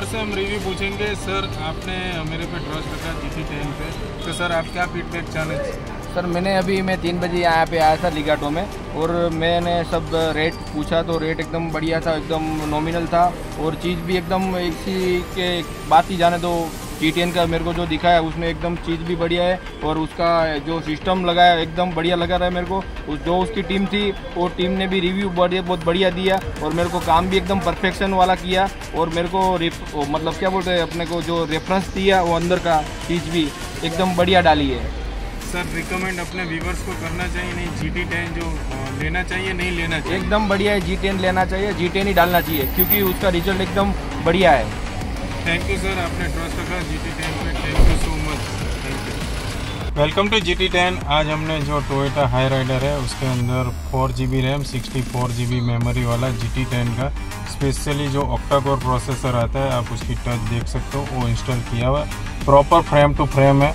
के सर, आपने मेरे पे ट्रस्ट रखा जी टाइम पे? तो सर, आप क्या फीडबैक चाहना? सर, मैंने अभी, मैं तीन बजे यहाँ पे आया था लिगाटो में और मैंने सब रेट पूछा तो रेट एकदम बढ़िया था, एकदम नॉमिनल था और चीज़ भी एकदम इसी के बात ही जाने दो। जी का मेरे को जो दिखा है उसमें एकदम चीज़ भी बढ़िया है और उसका जो सिस्टम लगाया एकदम बढ़िया लगा रहा है मेरे को। उस जो उसकी टीम थी वो टीम ने भी रिव्यू बढ़िया बहुत बढ़िया दिया और मेरे को काम भी एकदम परफेक्शन वाला किया और मेरे को मतलब क्या बोलते हैं अपने को जो रेफरेंस दिया वो अंदर का चीज़ भी एकदम बढ़िया डाली है। सर रिकमेंड अपने व्यूवर्स को करना चाहिए नहीं जी टी टेन जो लेना चाहिए नहीं लेना चाहिए? एकदम बढ़िया है जी टेन लेना चाहिए जी टेन ही डालना चाहिए क्योंकि उसका रिज़ल्ट एकदम बढ़िया है। थैंक यू सर आपने ट्रस्ट रखा। जी टी टेन पे thank you so much welcome to G T ten आज हमने जो टोयोटा हाई राइडर है, उसके अंदर four G B RAM sixty four G B memory वाला जी टी टेन का। स्पेशली जो ऑक्टाकोर प्रोसेसर आता है, आप उसकी टच देख सकते हो। वो इंस्टॉल किया हुआ प्रॉपर फ्रेम टू फ्रेम है।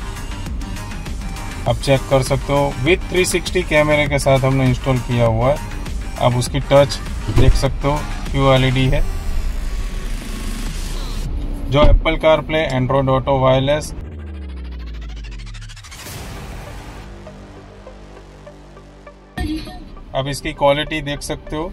आप चेक कर सकते हो। विथ 360 कैमरे के साथ हमने इंस्टॉल किया हुआ है। आप उसकी टच देख सकते हो। क्यू एलईडी है। जो Apple CarPlay Android Auto wireless अब इसकी क्वालिटी देख सकते हो।